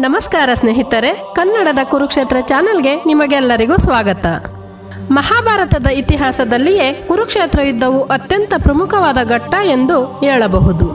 ನಮಸ್ಕಾರ ಸ್ನೇಹಿತರೆ, ಕನ್ನಡದ ಕುರುಕ್ಷೇತ್ರ ಚಾನೆಲ್ಗೆ ನಿಮಗೆಲ್ಲರಿಗೂ ಸ್ವಾಗತ. ಮಹಾಭಾರತದ ಇತಿಹಾಸದಲ್ಲಿಯೇ ಕುರುಕ್ಷೇತ್ರ ಯುದ್ಧವು ಅತ್ಯಂತ ಪ್ರಮುಖವಾದ ಘಟ್ಟ ಎಂದು ಹೇಳಬಹುದು.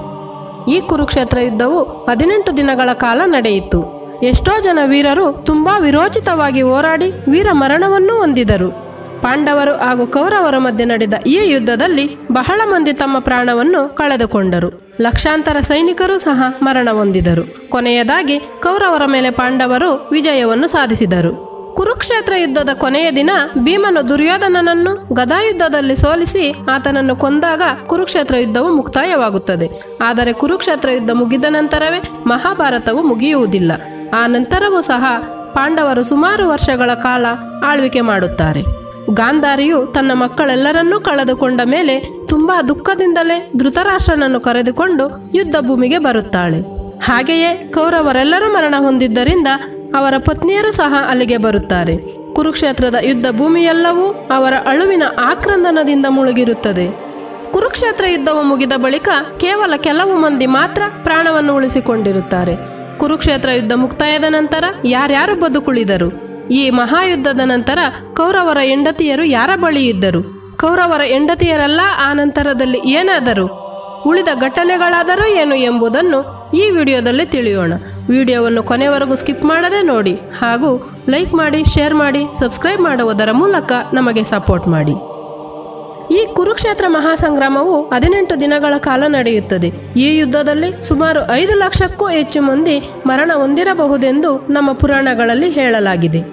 ಈ ಕುರುಕ್ಷೇತ್ರ ಯುದ್ಧವು ಹದಿನೆಂಟು ದಿನಗಳ ಕಾಲ ನಡೆಯಿತು. ಎಷ್ಟೋ ಜನ ವೀರರು ತುಂಬಾ ವಿರೋಚಿತವಾಗಿ ಹೋರಾಡಿ ವೀರ ಮರಣವನ್ನೂ ಹೊಂದಿದರು. ಪಾಂಡವರು ಹಾಗೂ ಕೌರವರ ಮಧ್ಯೆ ನಡೆದ ಈ ಯುದ್ಧದಲ್ಲಿ ಬಹಳ ಮಂದಿ ತಮ್ಮ ಪ್ರಾಣವನ್ನು ಕಳೆದುಕೊಂಡರು. ಲಕ್ಷಾಂತರ ಸೈನಿಕರು ಸಹ ಮರಣ ಹೊಂದಿದರು. ಕೊನೆಯದಾಗಿ ಕೌರವರ ಮೇಲೆ ಪಾಂಡವರು ವಿಜಯವನ್ನು ಸಾಧಿಸಿದರು. ಕುರುಕ್ಷೇತ್ರ ಯುದ್ಧದ ಕೊನೆಯ ದಿನ ಭೀಮನು ದುರ್ಯೋಧನನನ್ನು ಗದಾಯುದ್ಧದಲ್ಲಿ ಸೋಲಿಸಿ ಆತನನ್ನು ಕೊಂದಾಗ ಕುರುಕ್ಷೇತ್ರ ಯುದ್ಧವು ಮುಕ್ತಾಯವಾಗುತ್ತದೆ. ಆದರೆ ಕುರುಕ್ಷೇತ್ರ ಯುದ್ಧ ಮುಗಿದ ನಂತರವೇ ಮಹಾಭಾರತವು ಮುಗಿಯುವುದಿಲ್ಲ. ಆ ನಂತರವೂ ಸಹ ಪಾಂಡವರು ಸುಮಾರು ವರ್ಷಗಳ ಕಾಲ ಆಳ್ವಿಕೆ ಮಾಡುತ್ತಾರೆ. ಗಾಂಧಾರಿಯು ತನ್ನ ಮಕ್ಕಳೆಲ್ಲರನ್ನೂ ಕಳೆದುಕೊಂಡ ಮೇಲೆ ತುಂಬಾ ದುಃಖದಿಂದಲೇ ಧೃತರಾಷ್ಟ್ರನನ್ನು ಕರೆದುಕೊಂಡು ಯುದ್ಧ ಭೂಮಿಗೆ ಬರುತ್ತಾಳೆ. ಹಾಗೆಯೇ ಕೌರವರೆಲ್ಲರೂ ಮರಣ ಹೊಂದಿದ್ದರಿಂದ ಅವರ ಪತ್ನಿಯರು ಸಹ ಅಲ್ಲಿಗೆ ಬರುತ್ತಾರೆ. ಕುರುಕ್ಷೇತ್ರದ ಯುದ್ಧ ಭೂಮಿಯೆಲ್ಲವೂ ಅವರ ಅಳುವಿನ ಆಕ್ರಂದನದಿಂದ ಮುಳುಗಿರುತ್ತದೆ. ಕುರುಕ್ಷೇತ್ರ ಯುದ್ಧವು ಮುಗಿದ ಬಳಿಕ ಕೇವಲ ಕೆಲವು ಮಂದಿ ಮಾತ್ರ ಪ್ರಾಣವನ್ನು ಉಳಿಸಿಕೊಂಡಿರುತ್ತಾರೆ. ಕುರುಕ್ಷೇತ್ರ ಯುದ್ಧ ಮುಕ್ತಾಯದ ನಂತರ ಯಾರ್ಯಾರು ಬದುಕುಳಿದರು? ಈ ಮಹಾಯುದ್ಧದ ನಂತರ ಕೌರವರ ಹೆಂಡತಿಯರು ಯಾರ ಬಳಿ ಇದ್ದರು? ಕೌರವರ ಹೆಂಡತಿಯರೆಲ್ಲ ಆ ನಂತರದಲ್ಲಿ ಏನಾದರೂ? ಉಳಿದ ಘಟನೆಗಳಾದರೂ ಏನು ಎಂಬುದನ್ನು ಈ ವಿಡಿಯೋದಲ್ಲಿ ತಿಳಿಯೋಣ. ವಿಡಿಯೋವನ್ನು ಕೊನೆವರೆಗೂ ಸ್ಕಿಪ್ ಮಾಡದೆ ನೋಡಿ. ಹಾಗೂ ಲೈಕ್ ಮಾಡಿ, ಶೇರ್ ಮಾಡಿ, ಸಬ್ಸ್ಕ್ರೈಬ್ ಮಾಡುವುದರ ಮೂಲಕ ನಮಗೆ ಸಪೋರ್ಟ್ ಮಾಡಿ. ಈ ಕುರುಕ್ಷೇತ್ರ ಮಹಾಸಂಗ್ರಾಮವು ಹದಿನೆಂಟು ದಿನಗಳ ಕಾಲ ನಡೆಯುತ್ತದೆ. ಈ ಯುದ್ಧದಲ್ಲಿ ಸುಮಾರು ಐದು ಲಕ್ಷಕ್ಕೂ ಹೆಚ್ಚು ಮಂದಿ ಮರಣ ಹೊಂದಿರಬಹುದೆಂದು ನಮ್ಮ ಪುರಾಣಗಳಲ್ಲಿ ಹೇಳಲಾಗಿದೆ.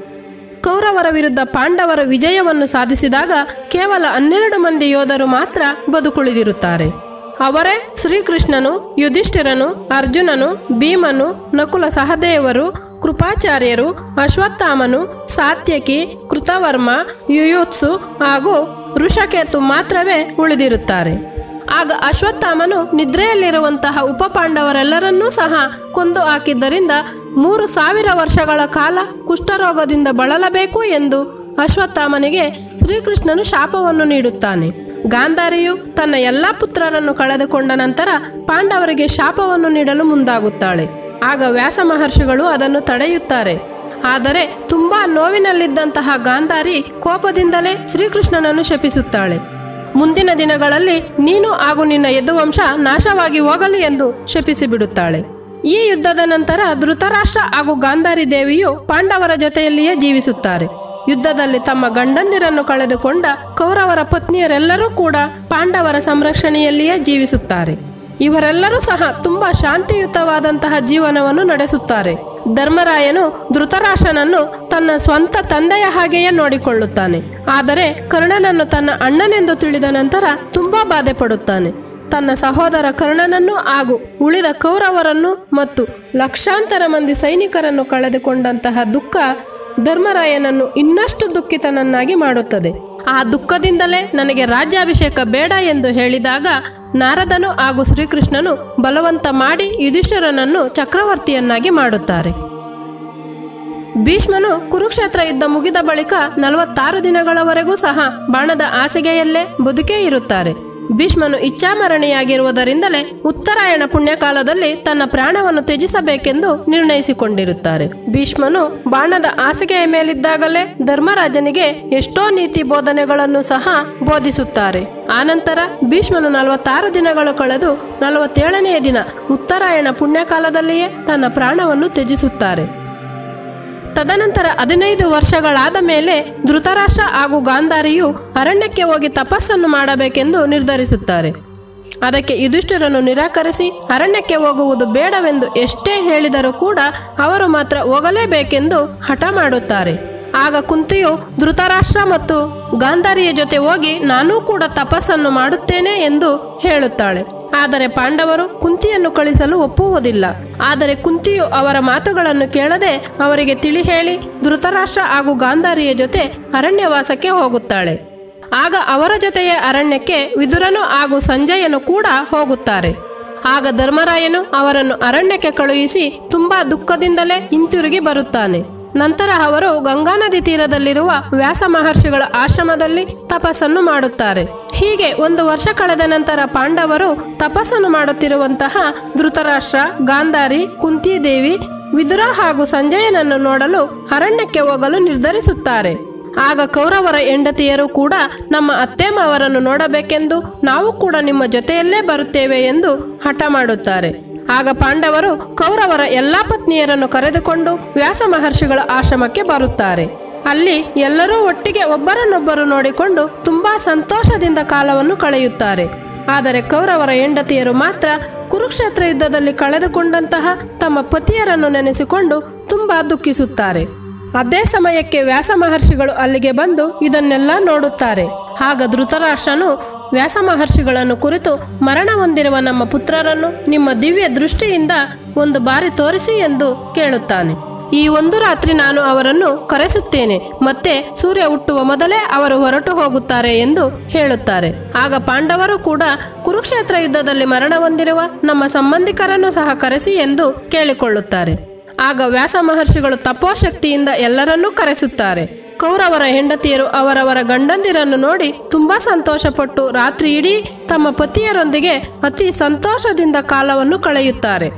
ಕೌರವರ ವಿರುದ್ಧ ಪಾಂಡವರ ವಿಜಯವನ್ನು ಸಾಧಿಸಿದಾಗ ಕೇವಲ ಹನ್ನೆರಡು ಮಂದಿ ಯೋಧರು ಮಾತ್ರ ಬದುಕುಳಿದಿರುತ್ತಾರೆ. ಅವರೇ ಶ್ರೀಕೃಷ್ಣನು, ಯುಧಿಷ್ಠಿರನು, ಅರ್ಜುನನು, ಭೀಮನು, ನಕುಲ ಸಹದೇವರು, ಕೃಪಾಚಾರ್ಯರು, ಅಶ್ವತ್ಥಾಮನು, ಸಾತ್ಯಕಿ, ಕೃತವರ್ಮ, ಯುಯೋತ್ಸು ಹಾಗೂ ಋಷಕೇತು ಮಾತ್ರವೇ ಉಳಿದಿರುತ್ತಾರೆ. ಆಗ ಅಶ್ವತ್ಥಾಮನು ನಿದ್ರೆಯಲ್ಲಿರುವಂತಹ ಉಪಪಾಂಡವರೆಲ್ಲರನ್ನೂ ಸಹ ಕೊಂದು ಹಾಕಿದ್ದರಿಂದ ಮೂರು ಸಾವಿರ ವರ್ಷಗಳ ಕಾಲ ಕುಷ್ಠರೋಗದಿಂದ ಬಳಲಬೇಕು ಎಂದು ಅಶ್ವತ್ಥಾಮನಿಗೆ ಶ್ರೀಕೃಷ್ಣನು ಶಾಪವನ್ನು ನೀಡುತ್ತಾನೆ. ಗಾಂಧಾರಿಯು ತನ್ನ ಎಲ್ಲ ಪುತ್ರರನ್ನು ಕಳೆದುಕೊಂಡ ನಂತರ ಪಾಂಡವರಿಗೆ ಶಾಪವನ್ನು ನೀಡಲು ಮುಂದಾಗುತ್ತಾಳೆ. ಆಗ ವ್ಯಾಸ ಮಹರ್ಷಿಗಳು ಅದನ್ನು ತಡೆಯುತ್ತಾರೆ. ಆದರೆ ತುಂಬಾ ನೋವಿನಲ್ಲಿದ್ದಂತಹ ಗಾಂಧಾರಿ ಕೋಪದಿಂದಲೇ ಶ್ರೀಕೃಷ್ಣನನ್ನು ಶಪಿಸುತ್ತಾಳೆ. ಮುಂದಿನ ದಿನಗಳಲ್ಲಿ ನೀನು ಹಾಗೂ ನಿನ್ನ ಯದುವಂಶ ನಾಶವಾಗಿ ಹೋಗಲಿ ಎಂದು ಶಪಿಸಿ ಬಿಡುತ್ತಾಳೆ ಈ ಯುದ್ಧದ ನಂತರ ಧೃತರಾಷ್ಟ್ರ ಹಾಗೂ ಗಾಂಧಾರಿ ದೇವಿಯು ಪಾಂಡವರ ಜೊತೆಯಲ್ಲಿಯೇ ಜೀವಿಸುತ್ತಾರೆ. ಯುದ್ಧದಲ್ಲಿ ತಮ್ಮ ಗಂಡಂದಿರನ್ನು ಕಳೆದುಕೊಂಡ ಕೌರವರ ಪತ್ನಿಯರೆಲ್ಲರೂ ಕೂಡ ಪಾಂಡವರ ಸಂರಕ್ಷಣೆಯಲ್ಲಿಯೇ ಜೀವಿಸುತ್ತಾರೆ. ಇವರೆಲ್ಲರೂ ಸಹ ತುಂಬಾ ಶಾಂತಿಯುತವಾದಂತಹ ಜೀವನವನ್ನು ನಡೆಸುತ್ತಾರೆ. ಧರ್ಮರಾಯನು ಧೃತರಾಶನನ್ನು ತನ್ನ ಸ್ವಂತ ತಂದೆಯ ಹಾಗೆಯೇ ನೋಡಿಕೊಳ್ಳುತ್ತಾನೆ. ಆದರೆ ಕರ್ಣನನ್ನು ತನ್ನ ಅಣ್ಣನೆಂದು ತಿಳಿದ ನಂತರ ತುಂಬಾ ಬಾಧೆ ಪಡುತ್ತಾನೆ ತನ್ನ ಸಹೋದರ ಕರ್ಣನನ್ನು ಹಾಗೂ ಉಳಿದ ಕೌರವರನ್ನು ಮತ್ತು ಲಕ್ಷಾಂತರ ಮಂದಿ ಸೈನಿಕರನ್ನು ಕಳೆದುಕೊಂಡಂತಹ ದುಃಖ ಧರ್ಮರಾಯನನ್ನು ಇನ್ನಷ್ಟು ದುಃಖಿತನನ್ನಾಗಿ ಮಾಡುತ್ತದೆ. ಆ ದುಃಖದಿಂದಲೇ ನನಗೆ ರಾಜ್ಯಾಭಿಷೇಕ ಬೇಡ ಎಂದು ಹೇಳಿದಾಗ ನಾರದನು ಹಾಗೂ ಶ್ರೀಕೃಷ್ಣನು ಬಲವಂತ ಮಾಡಿ ಯುಧಿಷ್ಠರನನ್ನು ಚಕ್ರವರ್ತಿಯನ್ನಾಗಿ ಮಾಡುತ್ತಾರೆ. ಭೀಷ್ಮನು ಕುರುಕ್ಷೇತ್ರ ಯುದ್ಧ ಮುಗಿದ ಬಳಿಕ ನಲವತ್ತಾರು ದಿನಗಳವರೆಗೂ ಸಹ ಬಾಣದ ಹಾಸಿಗೆಯಲ್ಲೇ ಬದುಕೇ ಇರುತ್ತಾರೆ. ಭೀಷ್ಮನು ಇಚ್ಛಾಮರಣೆಯಾಗಿರುವುದರಿಂದಲೇ ಉತ್ತರಾಯಣ ಪುಣ್ಯಕಾಲದಲ್ಲಿ ತನ್ನ ಪ್ರಾಣವನ್ನು ತ್ಯಜಿಸಬೇಕೆಂದು ನಿರ್ಣಯಿಸಿಕೊಂಡಿರುತ್ತಾರೆ. ಭೀಷ್ಮನು ಬಾಣದ ಹಾಸಿಗೆಯ ಮೇಲಿದ್ದಾಗಲೇ ಧರ್ಮರಾಜನಿಗೆ ಎಷ್ಟೋ ನೀತಿ ಬೋಧನೆಗಳನ್ನು ಸಹ ಬೋಧಿಸುತ್ತಾರೆ. ಆನಂತರ ಭೀಷ್ಮನು ನಲವತ್ತಾರು ದಿನಗಳು ಕಳೆದು ನಲವತ್ತೇಳನೆಯ ದಿನ ಉತ್ತರಾಯಣ ಪುಣ್ಯಕಾಲದಲ್ಲಿಯೇ ತನ್ನ ಪ್ರಾಣವನ್ನು ತ್ಯಜಿಸುತ್ತಾರೆ. ತದನಂತರ ಹದಿನೈದು ವರ್ಷಗಳಾದ ಮೇಲೆ ಧೃತರಾಷ್ಟ್ರ ಹಾಗೂ ಗಾಂಧಾರಿಯು ಅರಣ್ಯಕ್ಕೆ ಹೋಗಿ ತಪಸ್ಸನ್ನು ಮಾಡಬೇಕೆಂದು ನಿರ್ಧರಿಸುತ್ತಾರೆ. ಅದಕ್ಕೆ ಯುಧಿಷ್ಠಿರನ್ನು ನಿರಾಕರಿಸಿ ಅರಣ್ಯಕ್ಕೆ ಹೋಗುವುದು ಬೇಡವೆಂದು ಎಷ್ಟೇ ಹೇಳಿದರೂ ಕೂಡ ಅವರು ಮಾತ್ರ ಹೋಗಲೇಬೇಕೆಂದು ಹಠ ಮಾಡುತ್ತಾರೆ. ಆಗ ಕುಂತಿಯು ಧೃತರಾಷ್ಟ್ರ ಮತ್ತು ಗಾಂಧಾರಿಯ ಜೊತೆ ಹೋಗಿ ನಾನೂ ಕೂಡ ತಪಸ್ಸನ್ನು ಮಾಡುತ್ತೇನೆ ಎಂದು ಹೇಳುತ್ತಾಳೆ. ಆದರೆ ಪಾಂಡವರು ಕುಂತಿಯನ್ನು ಕಳಿಸಲು ಒಪ್ಪುವುದಿಲ್ಲ. ಆದರೆ ಕುಂತಿಯು ಅವರ ಮಾತುಗಳನ್ನು ಕೇಳದೆ ಅವರಿಗೆ ತಿಳಿ ಹೇಳಿ ಧೃತರಾಷ್ಟ್ರ ಹಾಗೂ ಗಾಂಧಾರಿಯ ಜೊತೆ ಅರಣ್ಯವಾಸಕ್ಕೆ ಹೋಗುತ್ತಾಳೆ. ಆಗ ಅವರ ಜೊತೆಯೇ ಅರಣ್ಯಕ್ಕೆ ವಿದುರನು ಹಾಗೂ ಸಂಜಯನು ಕೂಡ ಹೋಗುತ್ತಾರೆ. ಆಗ ಧರ್ಮರಾಯನು ಅವರನ್ನು ಅರಣ್ಯಕ್ಕೆ ಕಳುಹಿಸಿ ತುಂಬಾ ದುಃಖದಿಂದಲೇ ಹಿಂತಿರುಗಿ ಬರುತ್ತಾನೆ. ನಂತರ ಅವರು ಗಂಗಾ ನದಿ ತೀರದಲ್ಲಿರುವ ವ್ಯಾಸ ಮಹರ್ಷಿಗಳ ಆಶ್ರಮದಲ್ಲಿ ತಪಸ್ಸನ್ನು ಮಾಡುತ್ತಾರೆ. ಹೀಗೆ ಒಂದು ವರ್ಷ ಕಳೆದ ನಂತರ ಪಾಂಡವರು ತಪಸ್ಸನ್ನು ಮಾಡುತ್ತಿರುವಂತಹ ಧೃತರಾಷ್ಟ್ರ, ಗಾಂಧಾರಿ, ಕುಂತಿದೇವಿ, ವಿದುರ ಹಾಗೂ ಸಂಜಯನನ್ನು ನೋಡಲು ಅರಣ್ಯಕ್ಕೆ ಹೋಗಲು ನಿರ್ಧರಿಸುತ್ತಾರೆ. ಆಗ ಕೌರವರ ಹೆಂಡತಿಯರು ಕೂಡ ನಮ್ಮ ಅತ್ತೆ ಅವರನ್ನು ನೋಡಬೇಕೆಂದು ನಾವು ಕೂಡ ನಿಮ್ಮ ಜೊತೆಯಲ್ಲೇ ಬರುತ್ತೇವೆ ಎಂದು ಹಠ ಮಾಡುತ್ತಾರೆ. ಆಗ ಪಾಂಡವರು ಕೌರವರ ಎಲ್ಲಾ ಪತ್ನಿಯರನ್ನು ಕರೆದುಕೊಂಡು ವ್ಯಾಸ ಮಹರ್ಷಿಗಳ ಆಶ್ರಮಕ್ಕೆ ಬರುತ್ತಾರೆ. ಅಲ್ಲಿ ಎಲ್ಲರೂ ಒಟ್ಟಿಗೆ ಒಬ್ಬರನ್ನೊಬ್ಬರು ನೋಡಿಕೊಂಡು ತುಂಬಾ ಸಂತೋಷದಿಂದ ಕಾಲವನ್ನು ಕಳೆಯುತ್ತಾರೆ. ಆದರೆ ಕೌರವರ ಹೆಂಡತಿಯರು ಮಾತ್ರ ಕುರುಕ್ಷೇತ್ರ ಯುದ್ಧದಲ್ಲಿ ಕಳೆದುಕೊಂಡಂತಹ ತಮ್ಮ ಪತಿಯರನ್ನು ನೆನೆಸಿಕೊಂಡು ತುಂಬಾ ದುಃಖಿಸುತ್ತಾರೆ. ಅದೇ ಸಮಯಕ್ಕೆ ವ್ಯಾಸ ಮಹರ್ಷಿಗಳು ಅಲ್ಲಿಗೆ ಬಂದು ಇದನ್ನೆಲ್ಲ ನೋಡುತ್ತಾರೆ. ಆಗ ಧೃತರಾಷ್ಟ್ರನು ವ್ಯಾಸ ಮಹರ್ಷಿಗಳನ್ನು ಕುರಿತು ಮರಣ ಹೊಂದಿರುವ ನಮ್ಮ ಪುತ್ರರನ್ನು ನಿಮ್ಮ ದಿವ್ಯ ದೃಷ್ಟಿಯಿಂದ ಒಂದು ಬಾರಿ ತೋರಿಸಿ ಎಂದು ಕೇಳುತ್ತಾನೆ. ಈ ಒಂದು ರಾತ್ರಿ ನಾನು ಅವರನ್ನು ಕರೆಸುತ್ತೇನೆ, ಮತ್ತೆ ಸೂರ್ಯ ಹುಟ್ಟುವ ಮೊದಲೇ ಅವರು ಹೊರಟು ಹೋಗುತ್ತಾರೆ ಎಂದು ಹೇಳುತ್ತಾರೆ. ಆಗ ಪಾಂಡವರು ಕೂಡ ಕುರುಕ್ಷೇತ್ರ ಯುದ್ಧದಲ್ಲಿ ಮರಣ ಹೊಂದಿರುವ ನಮ್ಮ ಸಂಬಂಧಿಕರನ್ನು ಸಹ ಕರೆಸಿ ಎಂದು ಕೇಳಿಕೊಳ್ಳುತ್ತಾರೆ. ಆಗ ವ್ಯಾಸ ಮಹರ್ಷಿಗಳು ತಪೋಶಕ್ತಿಯಿಂದ ಎಲ್ಲರನ್ನೂ ಕರೆಸುತ್ತಾರೆ. ಕೌರವರ ಹೆಂಡತಿಯರು ಅವರವರ ಗಂಡಂದಿರನ್ನು ನೋಡಿ ತುಂಬಾ ಸಂತೋಷಪಟ್ಟು ರಾತ್ರಿ ಇಡೀ ತಮ್ಮ ಪತಿಯರೊಂದಿಗೆ ಅತಿ ಸಂತೋಷದಿಂದ ಕಾಲವನ್ನು ಕಳೆಯುತ್ತಾರೆ.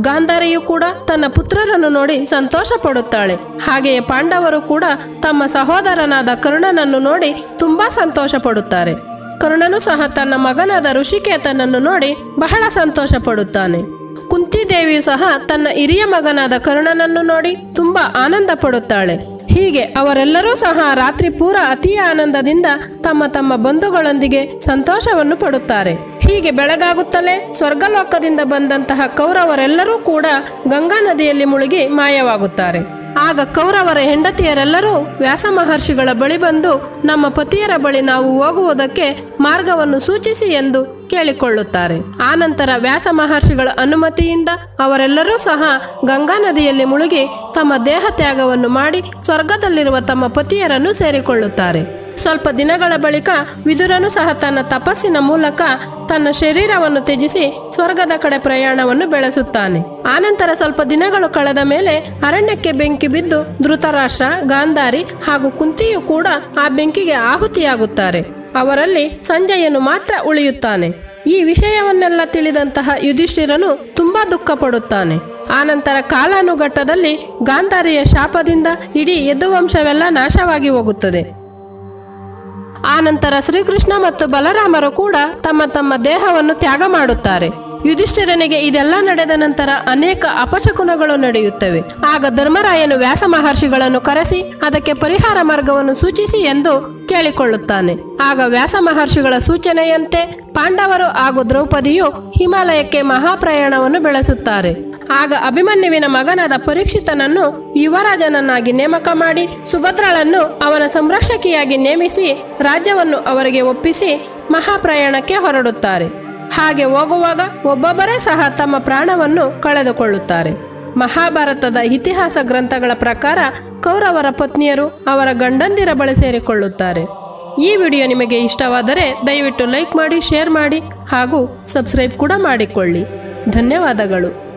ಗಾಂಧಾರಿಯು ಕೂಡ ತನ್ನ ಪುತ್ರರನ್ನು ನೋಡಿ ಸಂತೋಷ ಪಡುತ್ತಾಳೆ ಹಾಗೆಯೇ ಪಾಂಡವರು ಕೂಡ ತಮ್ಮ ಸಹೋದರನಾದ ಕರುಣನನ್ನು ನೋಡಿ ತುಂಬಾ ಸಂತೋಷ ಪಡುತ್ತಾರೆ ಕರ್ಣನು ಸಹ ತನ್ನ ಮಗನಾದ ಋಷಿಕೇತನನ್ನು ನೋಡಿ ಬಹಳ ಸಂತೋಷ ಪಡುತ್ತಾನೆ ಕುಂತಿದೇವಿಯು ಸಹ ತನ್ನ ಹಿರಿಯ ಮಗನಾದ ಕರುಣನನ್ನು ನೋಡಿ ತುಂಬಾ ಆನಂದ ಪಡುತ್ತಾಳೆ ಹೀಗೆ ಅವರೆಲ್ಲರೂ ಸಹ ರಾತ್ರಿ ಪೂರ ಅತಿ ಆನಂದದಿಂದ ತಮ್ಮ ತಮ್ಮ ಬಂಧುಗಳೊಂದಿಗೆ ಸಂತೋಷವನ್ನು ಪಡುತ್ತಾರೆ. ಹೀಗೆ ಬೆಳಗಾಗುತ್ತಲೇ ಸ್ವರ್ಗಲೋಕದಿಂದ ಬಂದಂತಹ ಕೌರವರೆಲ್ಲರೂ ಕೂಡ ಗಂಗಾ ನದಿಯಲ್ಲಿ ಮುಳುಗಿ ಮಾಯವಾಗುತ್ತಾರೆ. ಆಗ ಕೌರವರ ಹೆಂಡತಿಯರೆಲ್ಲರೂ ವ್ಯಾಸ ಮಹರ್ಷಿಗಳ ಬಳಿ ಬಂದು ನಮ್ಮ ಪತಿಯರ ಬಳಿ ನಾವು ಹೋಗುವುದಕ್ಕೆ ಮಾರ್ಗವನ್ನು ಸೂಚಿಸಿ ಎಂದು ಕೇಳಿಕೊಳ್ಳುತ್ತಾರೆ. ಆನಂತರ ವ್ಯಾಸ ಮಹರ್ಷಿಗಳ ಅನುಮತಿಯಿಂದ ಅವರೆಲ್ಲರೂ ಸಹ ಗಂಗಾ ನದಿಯಲ್ಲಿ ಮುಳುಗಿ ತಮ್ಮ ದೇಹ ತ್ಯಾಗವನ್ನು ಮಾಡಿ ಸ್ವರ್ಗದಲ್ಲಿರುವ ತಮ್ಮ ಪತಿಯರನ್ನು ಸೇರಿಕೊಳ್ಳುತ್ತಾರೆ. ಸ್ವಲ್ಪ ದಿನಗಳ ಬಳಿಕ ವಿದುರನು ಸಹ ತನ್ನ ತಪಸ್ಸಿನ ಮೂಲಕ ತನ್ನ ಶರೀರವನ್ನು ತ್ಯಜಿಸಿ ಸ್ವರ್ಗದ ಕಡೆ ಪ್ರಯಾಣವನ್ನು ಬೆಳೆಸುತ್ತಾನೆ. ಆನಂತರ ಸ್ವಲ್ಪ ದಿನಗಳು ಕಳೆದ ಮೇಲೆ ಅರಣ್ಯಕ್ಕೆ ಬೆಂಕಿ ಬಿದ್ದು ಧೃತರಾಷ್ಟ್ರ, ಗಾಂಧಾರಿ ಹಾಗೂ ಕುಂತಿಯು ಕೂಡ ಆ ಬೆಂಕಿಗೆ ಆಹುತಿಯಾಗುತ್ತಾರೆ. ಅವರಲ್ಲಿ ಸಂಜಯನು ಮಾತ್ರ ಉಳಿಯುತ್ತಾನೆ. ಈ ವಿಷಯವನ್ನೆಲ್ಲ ತಿಳಿದಂತಹ ಯುಧಿಷ್ಠಿರನು ತುಂಬಾ ದುಃಖ ಪಡುತ್ತಾನೆ ಆನಂತರ ಕಾಲಾನುಘಟ್ಟದಲ್ಲಿ ಗಾಂಧಾರಿಯ ಶಾಪದಿಂದ ಇಡೀ ಯದುವಂಶವೆಲ್ಲ ನಾಶವಾಗಿ ಹೋಗುತ್ತದೆ. ಆನಂತರ ಶ್ರೀಕೃಷ್ಣ ಮತ್ತು ಬಲರಾಮರು ಕೂಡ ತಮ್ಮ ತಮ್ಮ ದೇಹವನ್ನು ತ್ಯಾಗ ಮಾಡುತ್ತಾರೆ. ಯುಧಿಷ್ಠಿರನಿಗೆ ಇದೆಲ್ಲ ನಡೆದ ನಂತರ ಅನೇಕ ಅಪಶಕುನಗಳು ನಡೆಯುತ್ತವೆ. ಆಗ ಧರ್ಮರಾಯನು ವ್ಯಾಸ ಮಹರ್ಷಿಗಳನ್ನು ಕರೆಸಿ, ಅದಕ್ಕೆ ಪರಿಹಾರ ಮಾರ್ಗವನ್ನು ಸೂಚಿಸಿ ಎಂದು ಕೇಳಿಕೊಳ್ಳುತ್ತಾನೆ. ಆಗ ವ್ಯಾಸ ಮಹರ್ಷಿಗಳ ಸೂಚನೆಯಂತೆ ಪಾಂಡವರು ಹಾಗೂ ದ್ರೌಪದಿಯು ಹಿಮಾಲಯಕ್ಕೆ ಮಹಾಪ್ರಯಾಣವನ್ನು ಬೆಳೆಸುತ್ತಾರೆ. ಆಗ ಅಭಿಮನ್ಯುವಿನ ಮಗನಾದ ಪರೀಕ್ಷಿತನನ್ನು ಯುವರಾಜನನ್ನಾಗಿ ನೇಮಕ ಮಾಡಿ, ಸುಭದ್ರಳನ್ನು ಅವನ ಸಂರಕ್ಷಕಿಯಾಗಿ ನೇಮಿಸಿ, ರಾಜ್ಯವನ್ನು ಅವರಿಗೆ ಒಪ್ಪಿಸಿ ಮಹಾಪ್ರಯಾಣಕ್ಕೆ ಹೊರಡುತ್ತಾರೆ. ಹಾಗೆ ಹೋಗುವಾಗ ಒಬ್ಬೊಬ್ಬರೇ ಸಹ ತಮ್ಮ ಪ್ರಾಣವನ್ನು ಕಳೆದುಕೊಳ್ಳುತ್ತಾರೆ. ಮಹಾಭಾರತದ ಇತಿಹಾಸ ಗ್ರಂಥಗಳ ಪ್ರಕಾರ ಕೌರವರ ಪತ್ನಿಯರು ಅವರ ಗಂಡಂದಿರ ಬಳಿ ಸೇರಿಕೊಳ್ಳುತ್ತಾರೆ. ಈ ವಿಡಿಯೋ ನಿಮಗೆ ಇಷ್ಟವಾದರೆ ದಯವಿಟ್ಟು ಲೈಕ್ ಮಾಡಿ, ಶೇರ್ ಮಾಡಿ ಹಾಗೂ ಸಬ್ಸ್ಕ್ರೈಬ್ ಕೂಡ ಮಾಡಿಕೊಳ್ಳಿ. ಧನ್ಯವಾದಗಳು.